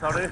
sorry.